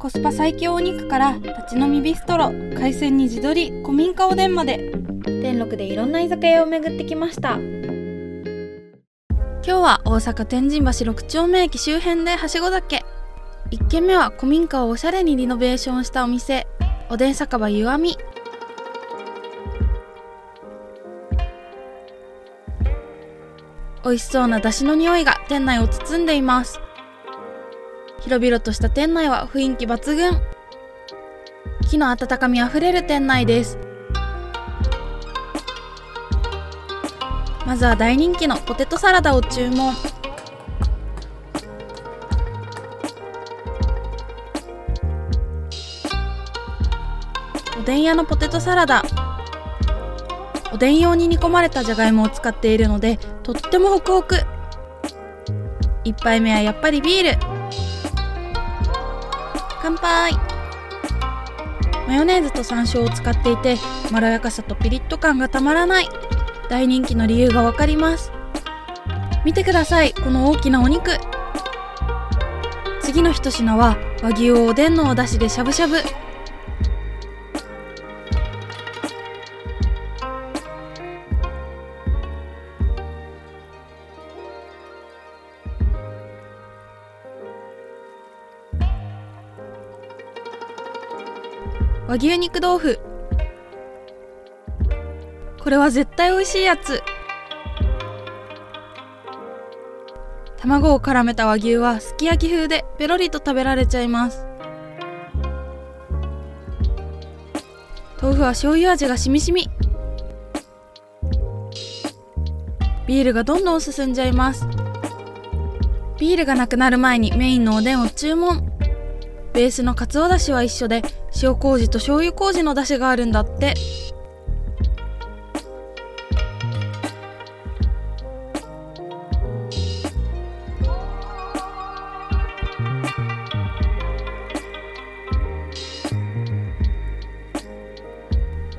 コスパ最強お肉から立ち飲みビストロ海鮮に地鶏古民家おでんまで。天禄でいろんな居酒屋を巡ってきました。今日は大阪天神橋6丁目駅周辺ではしご酒。1軒目は古民家をおしゃれにリノベーションしたお店。おでん酒場ゆあみ。美味しそうな出汁の匂いが店内を包んでいます広々とした店内は雰囲気抜群。木の温かみあふれる店内です。まずは大人気のポテトサラダを注文。おでん屋のポテトサラダ。おでん用に煮込まれたじゃがいもを使っているのでとってもホクホク。1杯目はやっぱりビール。乾杯。マヨネーズと山椒を使っていてまろやかさとピリッと感がたまらない。大人気の理由がわかります。見てください。この大きなお肉。次の一品は和牛をおでんのお出汁でしゃぶしゃぶ。和牛肉豆腐。これは絶対美味しいやつ。卵を絡めた和牛はすき焼き風でペロリと食べられちゃいます。豆腐は醤油味がしみしみ。ビールがどんどん進んじゃいます。ビールがなくなる前にメインのおでんを注文。ベースのかつおだしは一緒で塩麹と醤油麹のだしがあるんだって。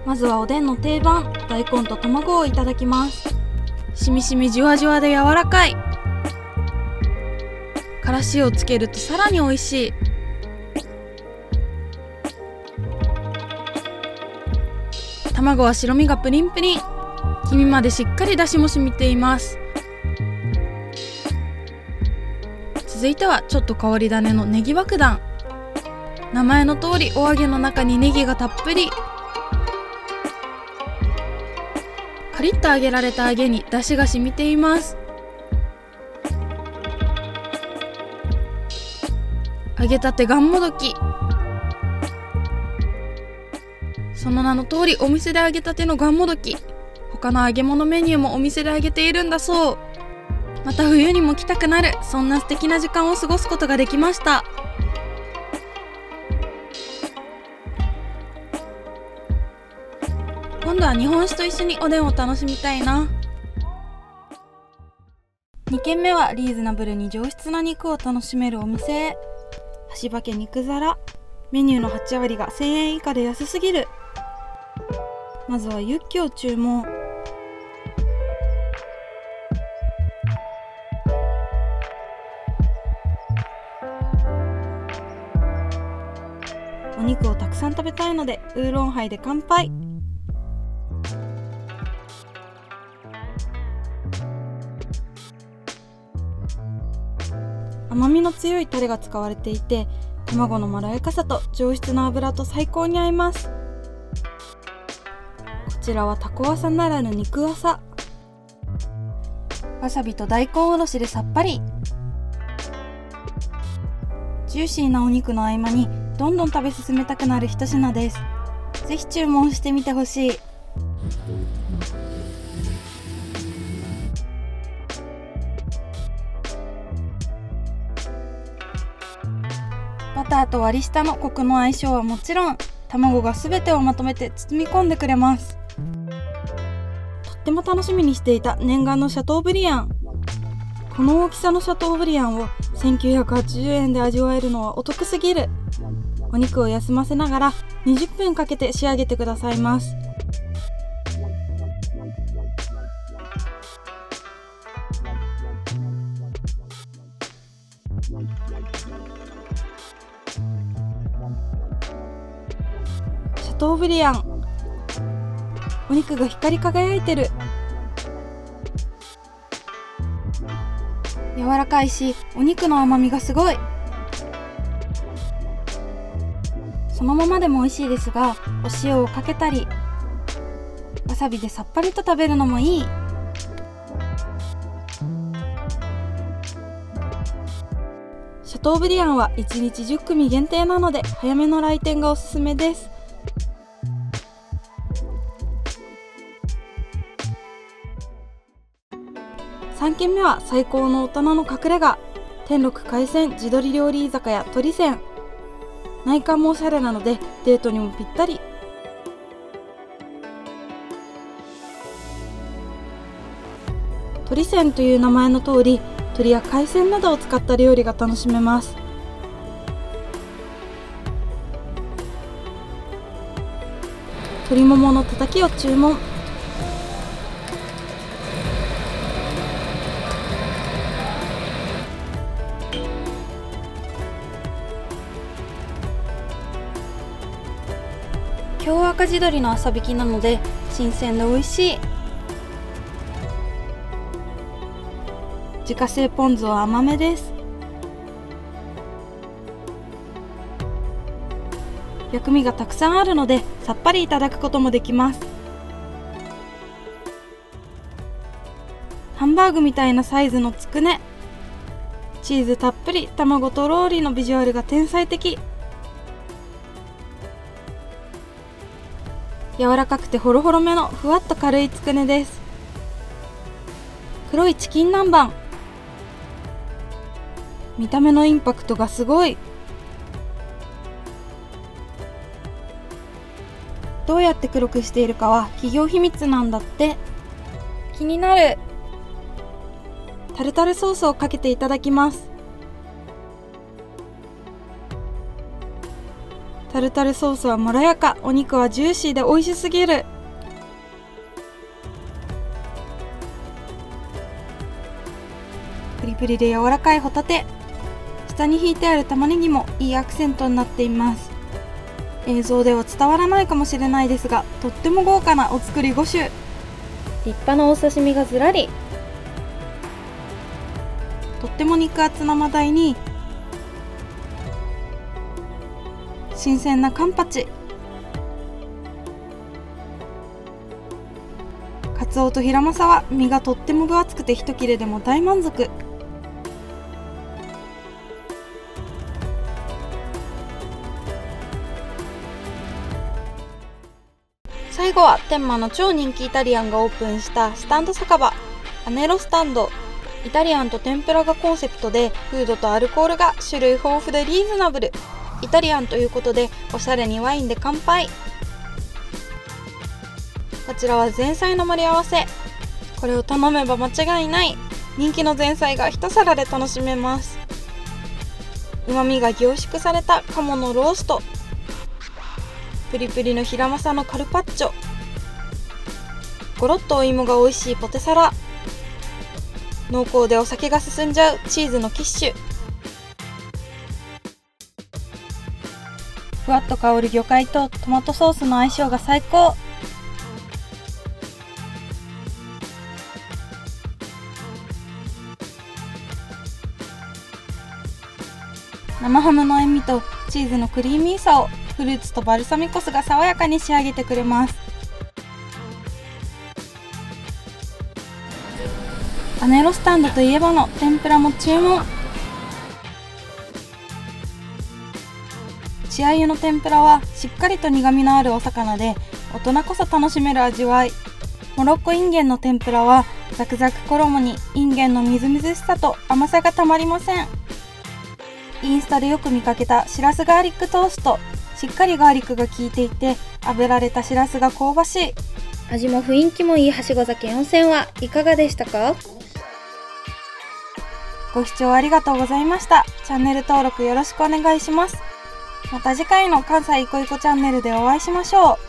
まずはおでんの定番大根と卵をいただきます。しみしみじわじわで柔らかい。からしをつけるとさらに美味しい。卵は白身がプリンプリン。黄身までしっかりだしも染みています。続いてはちょっと変わり種のネギ爆弾。名前の通りお揚げの中にネギがたっぷり。カリッと揚げられた揚げに出汁が染みています。揚げたてがんもどき。その名の通りお店で揚げたてのがんもどき他の揚げ物メニューもお店で揚げているんだそう。また冬にも来たくなる。そんな素敵な時間を過ごすことができました。今度は日本酒と一緒におでんを楽しみたいな。2軒目はリーズナブルに上質な肉を楽しめるお店。へ橋場家肉皿。メニューの8割が1000円以下で安すぎる。まずはユッケを注文。お肉をたくさん食べたいのでウーロンハイで乾杯。甘みの強いタレが使われていて卵のまろやかさと上質な油と最高に合います。ちらはタコワサならぬ肉ワサ。わさびと大根おろしでさっぱり。ジューシーなお肉の合間にどんどん食べ進めたくなる一品です。ぜひ注文してみてほしい。バターと割り下のコクの相性はもちろん卵が全てをまとめて包み込んでくれます。ても楽しみにしていた念願のシャトーブリアン。この大きさのシャトーブリアンを1980円で味わえるのはお得すぎる。お肉を休ませながら20分かけて仕上げてくださいます。シャトーブリアン。お肉が光り輝いてる。柔らかいしお肉の甘みがすごい。そのままでも美味しいですがお塩をかけたりわさびでさっぱりと食べるのもいい。シャトーブリアンは1日10組限定なので早めの来店がおすすめです。3軒目は最高の大人の隠れ家。天禄海鮮地鶏料理居酒屋鳥泉内観もおしゃれなのでデートにもぴったり。鳥泉という名前の通り鶏や海鮮などを使った料理が楽しめます。鶏もものたたきを注文。京赤地鶏の朝引きなので新鮮で美味しい。自家製ポン酢は甘めです。薬味がたくさんあるのでさっぱりいただくこともできます。ハンバーグみたいなサイズのつくね。チーズたっぷり卵とローリーのビジュアルが天才的。柔らかくてホロホロめのふわっと軽いつくねです。黒いチキン南蛮。見た目のインパクトがすごい。どうやって黒くしているかは企業秘密なんだって。気になる。タルタルソースをかけていただきます。タルタルソースはまろやか。お肉はジューシーで美味しすぎる。プリプリで柔らかいホタテ。下に引いてある玉ねぎもいいアクセントになっています。映像では伝わらないかもしれないですがとっても豪華なお作り5種立派なお刺身がずらり。とっても肉厚なマダイに新鮮なカンパチ。カツオとヒラマサは身がとっても分厚くて一切れでも大満足。最後は天満の超人気イタリアンがオープンしたスタンド酒場。アネロスタンド。イタリアンと天ぷらがコンセプトでフードとアルコールが種類豊富でリーズナブル。イタリアンということでおしゃれにワインで乾杯。こちらは前菜の盛り合わせ。これを頼めば間違いない。人気の前菜が一皿で楽しめます。うまみが凝縮された鴨のロースト。プリプリのヒラマサのカルパッチョ。ゴロッとお芋が美味しいポテサラ。濃厚でお酒が進んじゃうチーズのキッシュ。ふわっと香る魚介とトマトソースの相性が最高。生ハムの塩味とチーズのクリーミーさをフルーツとバルサミコ酢が爽やかに仕上げてくれます。アネロスタンドといえばの天ぷらも注文。血合湯の天ぷらはしっかりと苦みのあるお魚で大人こそ楽しめる味わい。モロッコインゲンの天ぷらはザクザク衣にインゲンのみずみずしさと甘さがたまりません。インスタでよく見かけたしらすガーリックトーストしっかりガーリックが効いていて炙られたしらすが香ばしい。味も雰囲気もいいはしご酒温泉はいかがでしたか？ご視聴ありがとうございました。チャンネル登録よろしくお願いします。また次回の関西いこいこチャンネルでお会いしましょう。